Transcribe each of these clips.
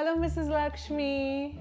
Hello, Mrs. Lakshmi.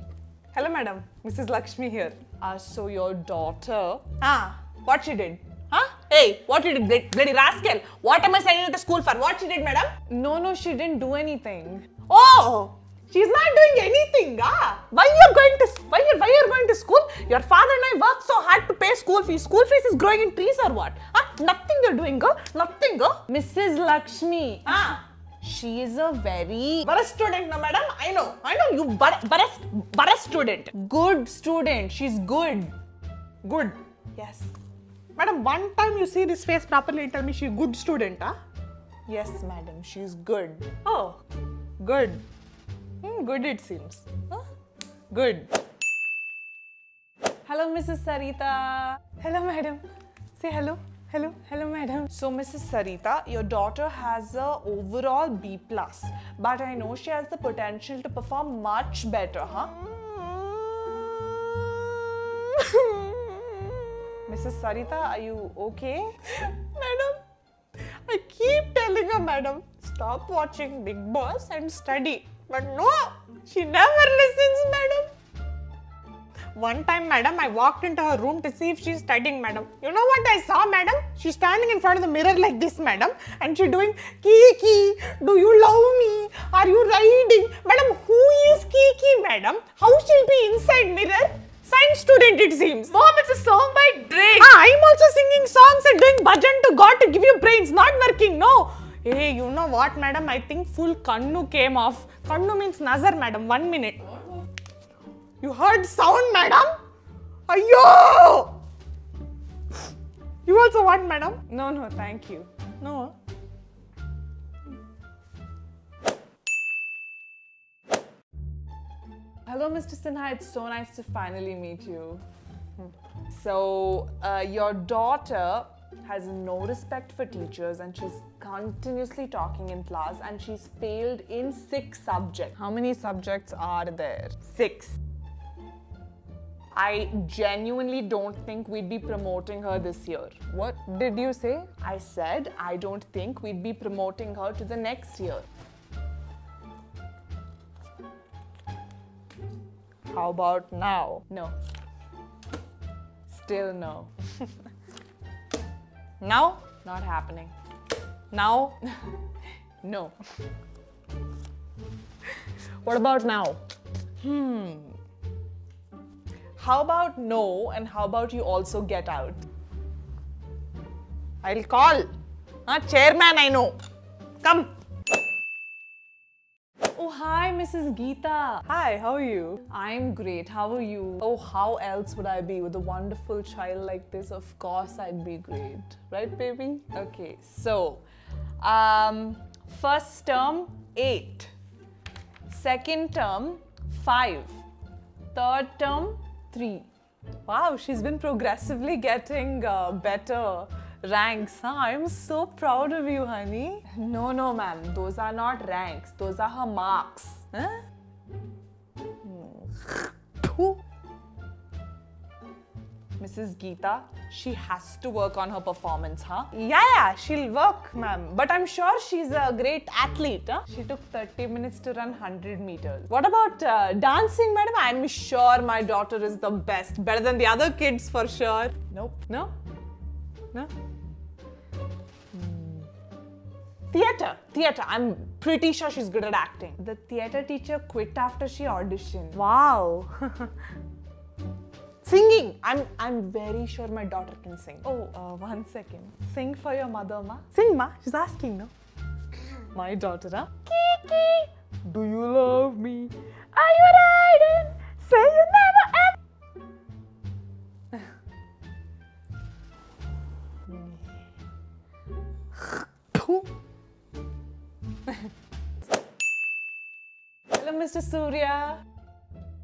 Hello, madam. Mrs. Lakshmi here. Uh, so your daughter. Ah, what she did? Huh? Hey, what you did, bl- bloody rascal? What am I sending her to school for? What she did, madam? No, no, she didn't do anything. Oh, she's not doing anything, ah? Why you're going to why you're, why you're going to school? Your father and I worked so hard to pay school fees. School fees is growing in trees or what? Huh? Nothing you're doing, girl. Nothing, girl. Mrs. Lakshmi. Ah. She is a very But a student, no, madam. I know. I know you. But but a, but a student. good student. She's good. Good. Yes. Madam, one time you see this face properly and tell me she's good student, huh? Yes, madam. She's good. Oh, good. Hmm, good it seems. Huh? Good. Hello, Mrs. Sarita. Hello, madam. Say hello. Hello. Hello, madam. So, Mrs. Sarita, your daughter has a overall B plus, but I know she has the potential to perform much better, huh? Mrs. Sarita, are you okay? madam, I keep telling her, madam, stop watching Bigg Boss and study. But no, she never listens, madam. One time, madam, I walked into her room to see if she's studying, madam. You know what I saw, madam? She's standing in front of the mirror like this, madam, and she's doing Kiki, do you love me? Are you riding? Madam, who is Kiki, madam? How she'll be inside mirror? Science student, it seems. Mom, it's a song by Drake. Ah, I'm also singing songs and doing bhajan to God to give you brains. Not working, no. Hey, you know what, madam? I think full kannu came off. Kannu means nazar, madam. One minute. You heard sound, madam? Ayo! You also want, madam? No, no, thank you. No. Hello, Mr. Sinha. It's so nice to finally meet you. So, uh, your daughter has no respect for teachers and she's continuously talking in class and she's failed in six subjects. How many subjects are there? Six. I genuinely don't think we'd be promoting her this year. What did you say? I said I don't think we'd be promoting her to the next year. How about now? No. Still no. Now? Not happening. Now? No. What about now? Hmm. How about no and how about you also get out? I'll call. Ah, chairman, I know. Come. Oh, hi, Mrs. Geeta. Hi, how are you? I'm great. How are you? Oh, how else would I be with a wonderful child like this? Of course, I'd be great. Right, baby? Okay, so um, first term, eight. Second term, five. Third term, three. Wow, she's been progressively getting uh, better ranks. Huh? I'm so proud of you, honey. No, no, ma'am. Those are not ranks. Those are her marks. Huh? Mrs. Geeta, she has to work on her performance, huh? Yeah, yeah, she'll work, ma'am. But I'm sure she's a great athlete, huh? She took 30 minutes to run 100 meters. What about uh, dancing, madam? I'm sure my daughter is the best. Better than the other kids for sure. Nope. No? No? Hmm. Theatre, theatre. I'm pretty sure she's good at acting. The theatre teacher quit after she auditioned. Wow. Singing. I'm I'm very sure my daughter can sing. Oh, uh, one second. Sing for your mother, ma. Sing, ma. She's asking, no? My daughter, huh? Kiki, do you love me? Are you riding? Say you never ever. Hello, Mr. Surya.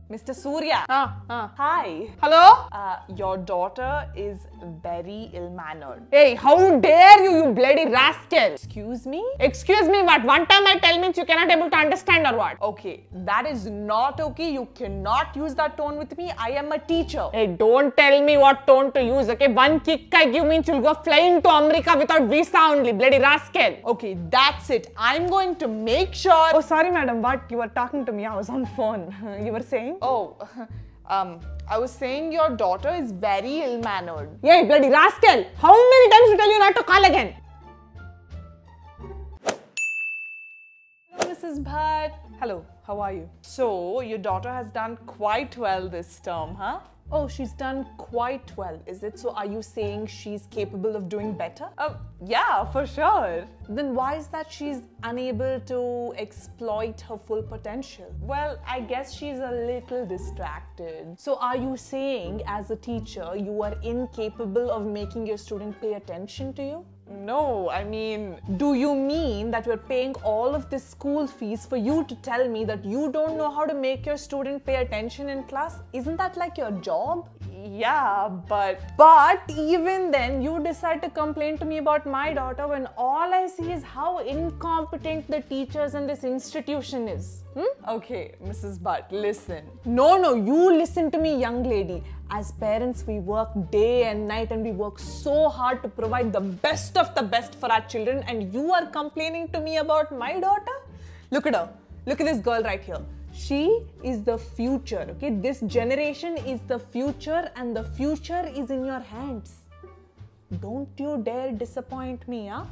Mr. Surya. Ah, ah. Hi. Hello? Uh, your daughter is very ill-mannered. Hey, how dare you, you bloody rascal! Excuse me? Excuse me, what? One time I tell means you cannot able to understand or what? Okay, that is not okay. You cannot use that tone with me. I am a teacher. Hey, don't tell me what tone to use, okay? One kick I give means you'll go flying to America without visa only, bloody rascal. Okay, that's it. I'm going to make sure. Oh, sorry, madam. What? You were talking to me. I was on phone. you were saying? Oh, um, I was saying your daughter is very ill-mannered. Yeah, bloody rascal! How many times to tell you not to call again? Hello, Mrs. Bhatt. Hello, how are you? So, your daughter has done quite well this term, huh? Oh, she's done quite well, is it? So, are you saying she's capable of doing better? Uh, yeah, for sure. Then why is that she's unable to exploit her full potential? Well, I guess she's a little distracted. So, are you saying, as a teacher, you are incapable of making your student pay attention to you? No, I mean, do you mean that we're paying all of this school fees for you to tell me that you don't know how to make your student pay attention in class? Isn't that like your job? Yeah, but but even then you decide to complain to me about my daughter when all I see is how incompetent the teachers in this institution is. Hmm? Okay, Mrs. Bhatt, listen. No, no, you listen to me, young lady. As parents, we work day and night and we work so hard to provide the best of the best for our children, and you are complaining to me about my daughter? Look at her. Look at this girl right here. She is the future, okay? This generation is the future, and the future is in your hands. Don't you dare disappoint me, huh?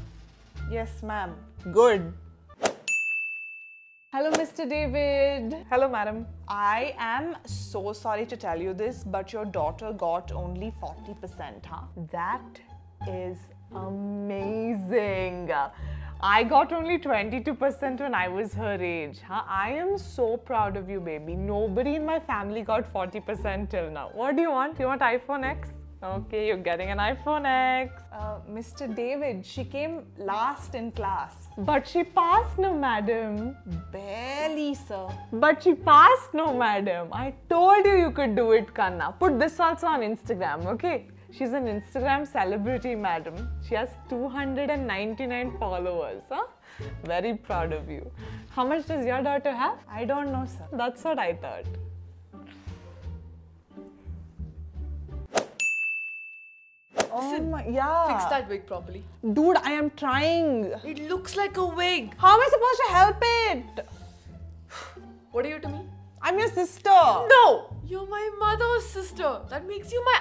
Yes, ma'am. Good. Hello, Mr. David. Hello, madam. I am so sorry to tell you this, but your daughter got only 40%, huh? That is amazing. I got only 22% when I was her age. Huh? I am so proud of you, baby. Nobody in my family got 40% till now. What do you want? You want iPhone X? Okay, you're getting an iPhone X. Uh, Mr. David, she came last in class. But she passed, no, madam. Barely, sir. But she passed, no, madam. I told you you could do it, Kanna. Put this also on Instagram, okay? She's an Instagram celebrity, madam. She has 299 followers, huh? Very proud of you. How much does your daughter have? I don't know, sir. That's what I thought. Oh my, yeah. Fix that wig properly. Dude, I am trying. It looks like a wig. How am I supposed to help it? What are you to me? I'm your sister. No! You're my mother's sister. That makes you my